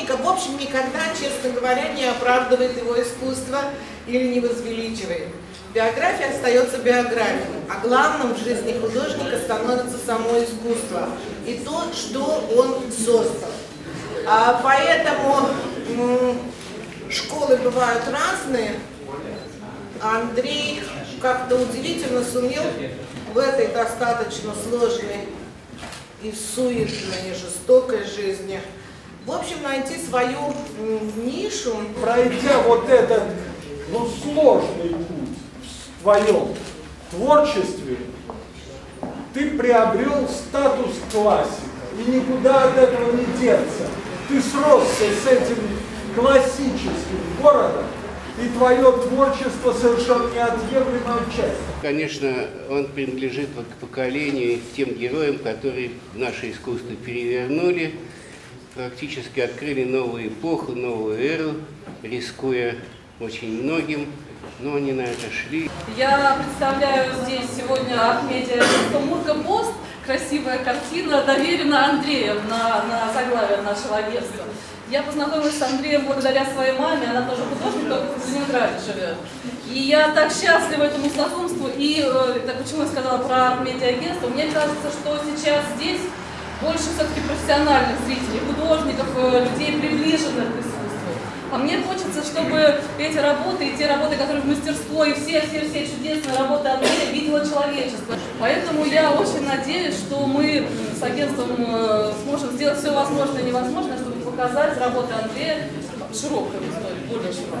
художника, в общем, никогда, честно говоря, не оправдывает его искусство или не возвеличивает. Биография остается биографией, а главным в жизни художника становится само искусство и то, что он создал. А поэтому школы бывают разные. Андрей как-то удивительно сумел в этой достаточно сложной и суетной, и жестокой жизни, в общем, найти свою нишу. Пройдя вот этот, ну, сложный путь в твоем творчестве, ты приобрел статус классика, и никуда от этого не деться. Ты сросся с этим классическим городом, и твое творчество совершенно неотъемлемая часть. Конечно, он принадлежит к поколению тем героям, которые наше искусство перевернули, практически открыли новую эпоху, новую эру, рискуя очень многим, но они на это шли. Я представляю здесь сегодня Ахмедия Мурка Пост, красивая картина, доверена Андреем на, на заглавие нашего агентства. Я познакомилась с Андреем благодаря своей маме, она тоже художник, только в Ленинграде живет. И я так счастлива этому знакомству. И э, так, почему я сказала про медиагентство, мне кажется, что сейчас здесь больше все-таки профессиональных зрителей, художников, э, людей, приближенных к искусству. А мне хочется, чтобы эти работы и те работы, которые в мастерство, и все-все-все чудесные работы Андрея видело человечество. Поэтому я очень надеюсь, что мы с агентством э, сможем сделать все возможное и невозможное, чтобы показать работы Андрея широкой аудитории, более широкой.